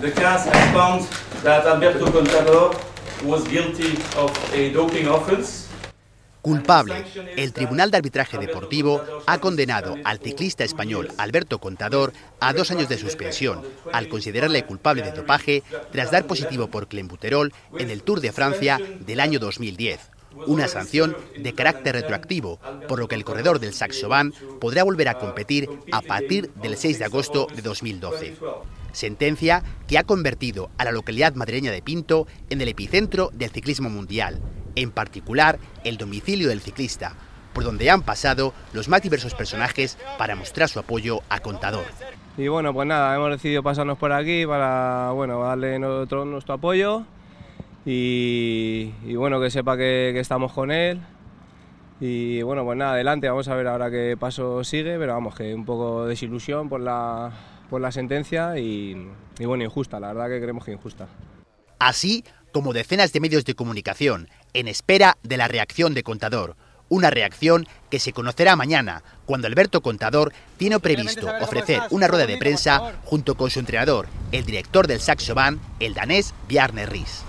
the CAS has found that Alberto Contador was guilty of a doping offense. Culpable. El Tribunal de Arbitraje Deportivo ha condenado al ciclista español Alberto Contador a dos años de suspensión al considerarle culpable de dopaje tras dar positivo por clenbuterol en el Tour de Francia del año 2010. Una sanción de carácter retroactivo, por lo que el corredor del Saxo Bank podrá volver a competir a partir del 6 de agosto de 2012 sentencia que ha convertido a la localidad madrileña de Pinto en el epicentro del ciclismo mundial, en particular el domicilio del ciclista, por donde han pasado los más diversos personajes para mostrar su apoyo a Contador. Y bueno, pues nada, hemos decidido pasarnos por aquí para bueno, darle nuestro, nuestro apoyo y, bueno, que sepa que, que estamos con él, y bueno, pues nada, adelante, vamos a ver ahora qué paso sigue, pero vamos, que un poco de desilusión por la, por la sentencia y, y bueno, injusta, la verdad que creemos que injusta. Así como decenas de medios de comunicación en espera de la reacción de Contador. Una reacción que se conocerá mañana, cuando Alberto Contador tiene previsto ofrecer una rueda de prensa junto con su entrenador, el director del Saxo Band, el danés Bjarne Ries.